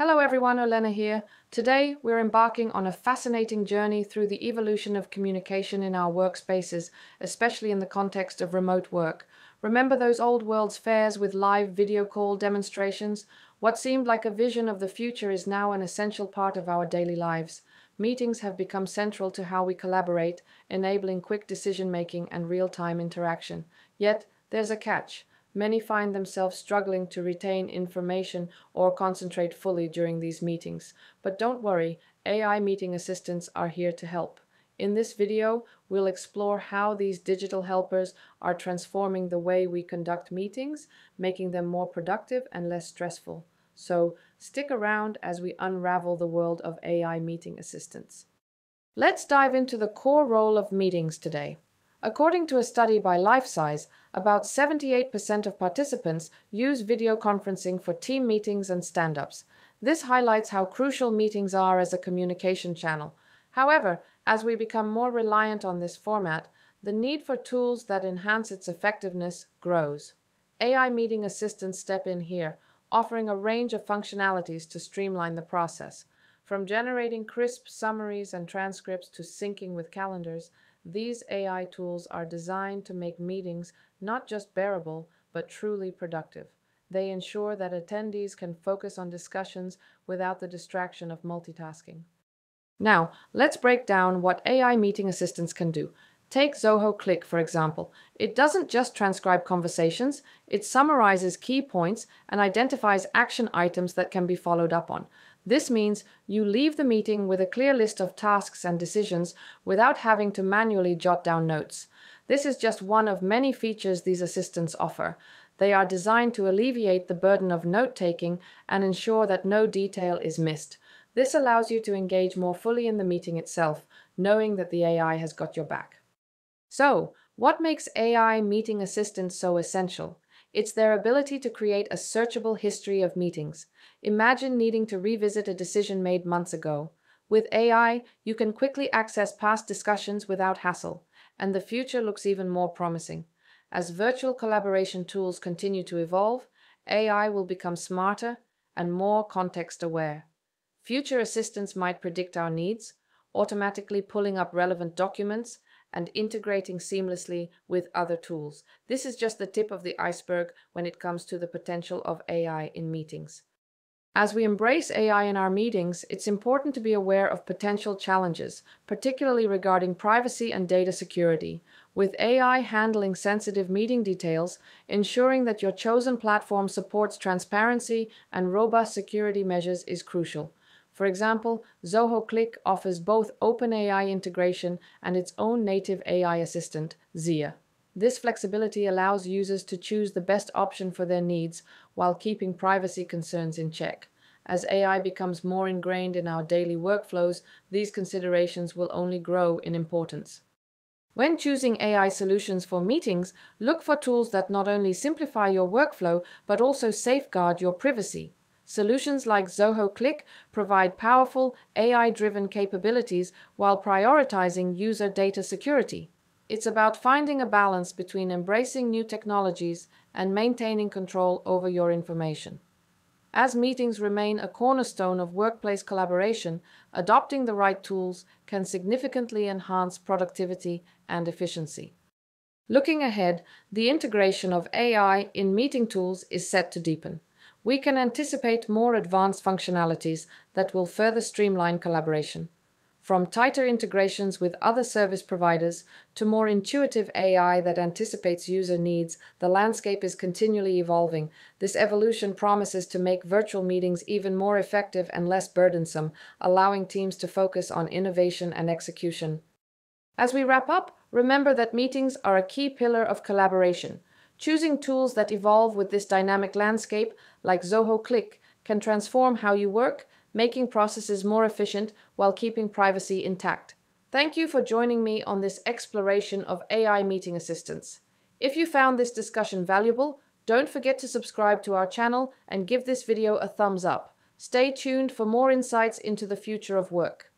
Hello everyone, Olena here. Today we're embarking on a fascinating journey through the evolution of communication in our workspaces, especially in the context of remote work. Remember those old world's fairs with live video call demonstrations? What seemed like a vision of the future is now an essential part of our daily lives. Meetings have become central to how we collaborate, enabling quick decision making and real time interaction. Yet, there's a catch. Many find themselves struggling to retain information or concentrate fully during these meetings. But don't worry, AI meeting assistants are here to help. In this video, we'll explore how these digital helpers are transforming the way we conduct meetings, making them more productive and less stressful. So stick around as we unravel the world of AI meeting assistants. Let's dive into the core role of meetings today. According to a study by LifeSize, about 78% of participants use video conferencing for team meetings and stand ups. This highlights how crucial meetings are as a communication channel. However, as we become more reliant on this format, the need for tools that enhance its effectiveness grows. AI meeting assistants step in here, offering a range of functionalities to streamline the process. From generating crisp summaries and transcripts to syncing with calendars, these AI tools are designed to make meetings not just bearable, but truly productive. They ensure that attendees can focus on discussions without the distraction of multitasking. Now, let's break down what AI meeting assistants can do. Take Zoho Cliq, for example. It doesn't just transcribe conversations, it summarizes key points and identifies action items that can be followed up on. This means you leave the meeting with a clear list of tasks and decisions without having to manually jot down notes. This is just one of many features these assistants offer. They are designed to alleviate the burden of note taking and ensure that no detail is missed. This allows you to engage more fully in the meeting itself, knowing that the AI has got your back. So, what makes AI meeting assistants so essential? It's their ability to create a searchable history of meetings. Imagine needing to revisit a decision made months ago. With AI, you can quickly access past discussions without hassle, and the future looks even more promising. As virtual collaboration tools continue to evolve, AI will become smarter and more context aware. Future assistants might predict our needs, automatically pulling up relevant documents and integrating seamlessly with other tools. This is just the tip of the iceberg when it comes to the potential of AI in meetings. As we embrace AI in our meetings, it's important to be aware of potential challenges, particularly regarding privacy and data security. With AI handling sensitive meeting details, ensuring that your chosen platform supports transparency and robust security measures is crucial. For example, Zoho Cliq offers both OpenAI integration and its own native AI assistant, Zia. This flexibility allows users to choose the best option for their needs while keeping privacy concerns in check. As AI becomes more ingrained in our daily workflows, these considerations will only grow in importance. When choosing AI solutions for meetings, look for tools that not only simplify your workflow but also safeguard your privacy. Solutions like Zoho Cliq provide powerful AI-driven capabilities while prioritizing user data security. It's about finding a balance between embracing new technologies and maintaining control over your information. As meetings remain a cornerstone of workplace collaboration, adopting the right tools can significantly enhance productivity and efficiency. Looking ahead, the integration of AI in meeting tools is set to deepen we can anticipate more advanced functionalities that will further streamline collaboration. From tighter integrations with other service providers to more intuitive AI that anticipates user needs, the landscape is continually evolving. This evolution promises to make virtual meetings even more effective and less burdensome, allowing teams to focus on innovation and execution. As we wrap up, remember that meetings are a key pillar of collaboration. Choosing tools that evolve with this dynamic landscape, like Zoho Cliq, can transform how you work, making processes more efficient while keeping privacy intact. Thank you for joining me on this exploration of AI meeting assistants. If you found this discussion valuable, don't forget to subscribe to our channel and give this video a thumbs up. Stay tuned for more insights into the future of work.